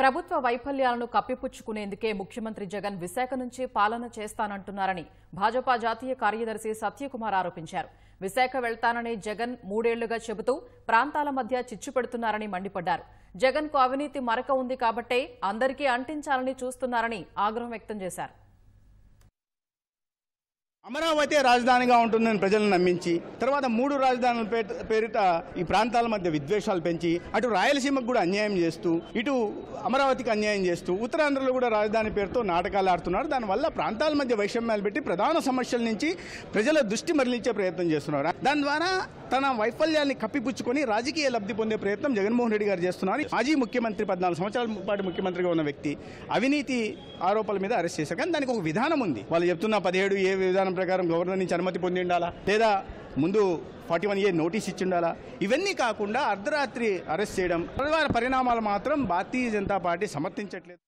ప్రభుత్వ వైఫల్యాలను కప్పిపుచ్చుకునేందుకే ముఖ్యమంత్రి జగన్ విశాఖ నుంచి పాలన చేస్తానంటున్నారని భాజపా జాతీయ కార్యదర్శి సత్యకుమార్ ఆరోపించారు. విశాఖ వెళ్తానని జగన్ మూడేళ్ళుగా చెబుతూ ప్రాంతాల మధ్య చిచ్చు పెడుతున్నారని మండిపడ్డారు. జగన్కు అవినీతి మరక ఉంది కాబట్టే అందరికీ అంటించాలని చూస్తున్నారని ఆగ్రహం వ్యక్తం చేశారు. అమరావతి రాజధానిగా ఉంటుందని ప్రజలను నమ్మించి తర్వాత మూడు రాజధానుల పేరిట ఈ ప్రాంతాల మధ్య విద్వేషాలు పెంచి అటు రాయలసీమకు కూడా అన్యాయం చేస్తూ ఇటు అమరావతికి అన్యాయం చేస్తూ ఉత్తరాంధ్రలో కూడా రాజధాని పేరుతో నాటకాలు ఆడుతున్నారు. దానివల్ల ప్రాంతాల మధ్య వైషమ్యాలు పెట్టి ప్రధాన సమస్యల నుంచి ప్రజల దృష్టి మరలించే ప్రయత్నం చేస్తున్నారు. దాని ద్వారా తన వైఫల్యాన్ని కప్పిపుచ్చుకొని రాజకీయ లబ్ధి పొందే ప్రయత్నం జగన్మోహన్ రెడ్డి గారు చేస్తున్నారు మాజీ ముఖ్యమంత్రి పద్నాలుగు సంవత్సరాల పాటు ముఖ్యమంత్రిగా ఉన్న వ్యక్తి అవినీతి ఆరోపణల మీద అరెస్ట్ చేశారు. కానీ దానికి ఒక విధానం ఉంది. వాళ్ళు చెప్తున్న పదిహేడు ఏ విధానం ప్రకారం గవర్నర్ నుంచి అనుమతి పొంది ఉండాలా? లేదా ముందు ఫార్టీ వన్ ఏ నోటీస్ ఇచ్చి ఉండాలా? ఇవన్నీ కాకుండా అర్ధరాత్రి అరెస్ట్ చేయడం పరిణామాలు మాత్రం భారతీయ జనతా పార్టీ సమర్థించట్లేదు.